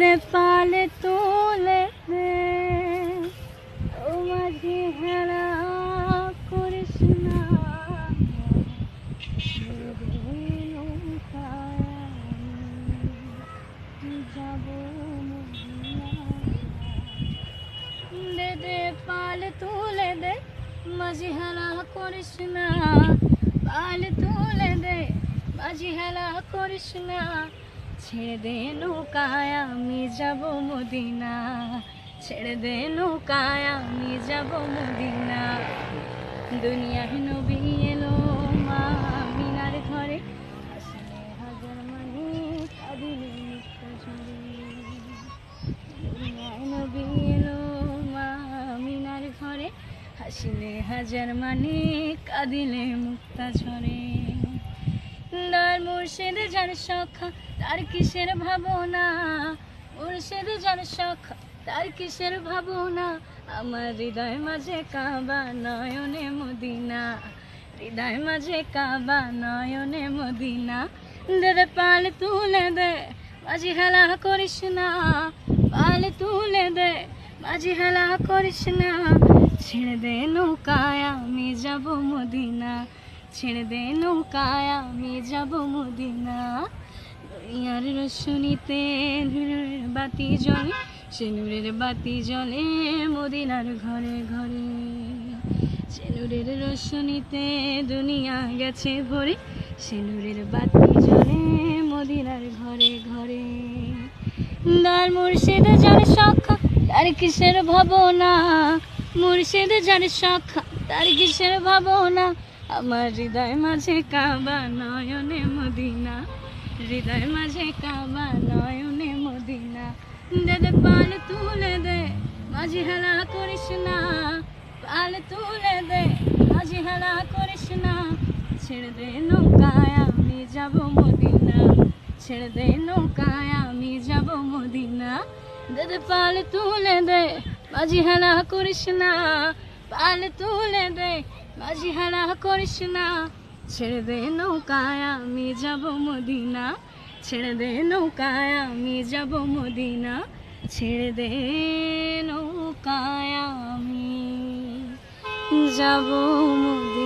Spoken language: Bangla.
দে পালে তুলে ও মাঝি হেরা করিস না। দে দে পাল তুলে দে, মাঝি হেলা করিস না। পাল তুলে দে, মাঝি হেলা করিস না। ছেড়ে দে নৌকায়, আমি যাব মদিনা। ছেড়ে দে নৌকায়, আমি যাব মদিনা। দুনিয়ায় নবী এলো মা মিনার ঘরে। হাসিলে হাজার মানে কাঁদিলে মুক্তা ঝরে। দার মুর্শিদ যার সখা তার কিসের ভাবনা? মুর্শিদ যার সখা তার কিসের ভাবনা? আমার হৃদয় মাঝে কাবা নয়নে মদিনা। হৃদয় মাঝে কাবা নয়নে মদিনা। দে পাল তুলে দে মাঝি হেলা করিস না। পাল তুলে দে মাঝি হেলা করিস না। ছেড়ে দে নৌকায়, আমি যাব মদিনা। ছেড়ে দে নৌকায় আমি যাব মদিনা। দরিয়ার রসুনিতে নূরের বাতি জ্বলে সে নূরের বাতি জ্বলে মদিনার ঘরে ঘরে। সে নূরের রসুনিতে দুনিয়া গেছে ভরে সে নূরের বাতি জ্বলে মদিনার ঘরে ঘরে। দার মুর্শিদ যার সখা তার কিসের ভাবনা? মুর্শিদ যার সখা তার কিসের ভাবনা? আমার হৃদয় মাঝে কাবা নয়নে মদিনা। হৃদয় মাঝে কাবা নয়নে মদিনা। দে দে পাল তুলে দে মাঝি হেলা করিস না। পাল তুলে দে মাঝি হেলা করিস না। ছেড়ে দে নৌকায়, আমি যাব মদিনা। ছেড়ে দে নৌকায়, আমি যাব মদিনা। দে দে পাল তুলে দে মাঝি হেলা করিস না। পাল তুলে দে হেলা করিস না। ছেড়ে দে নৌকায়, আমি যাব মদিনা। ছেড়ে দে নৌকায়, আমি যাব মদিনা। ছেড়ে দে নৌকায়, আমি যাব মদিনা।